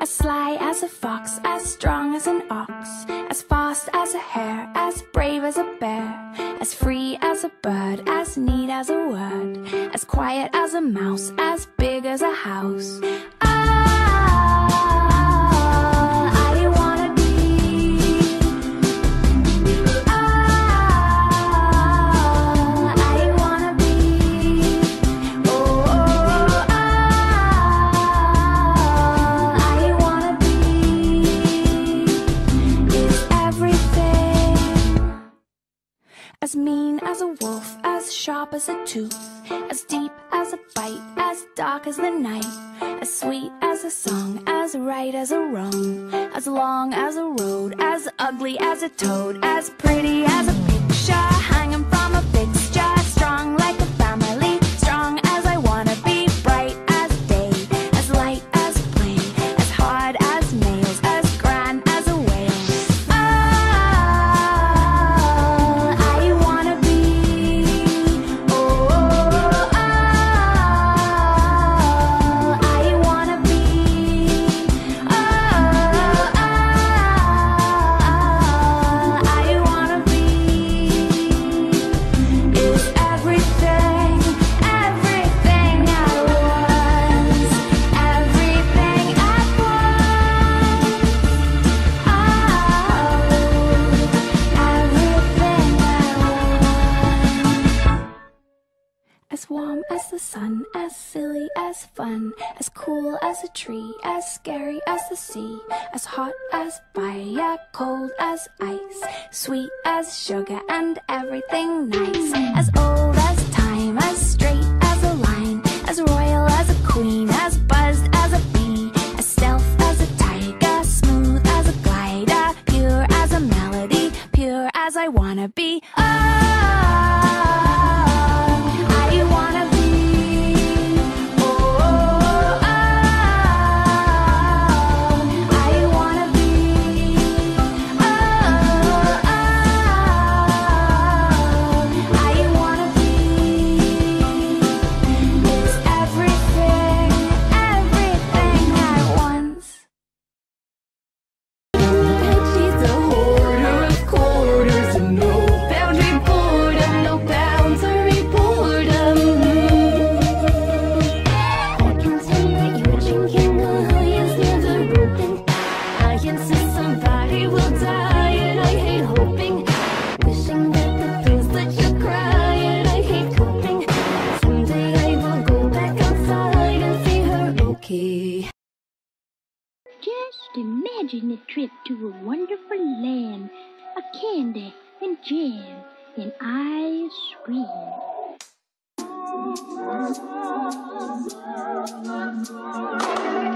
As sly as a fox, as strong as an ox, as fast as a hare, as brave as a bear, as free as a bird, as neat as a word, as quiet as a mouse, as big as a house. As mean as a wolf, as sharp as a tooth, as deep as a bite, as dark as the night, as sweet as a song, as right as a wrong, as long as a road, as ugly as a toad, as pretty as a sun, as silly as fun, as cool as a tree, as scary as the sea, as hot as fire, cold as ice, sweet as sugar and everything nice, as old as time, as straight trip to a wonderful land of candy and jam and ice cream.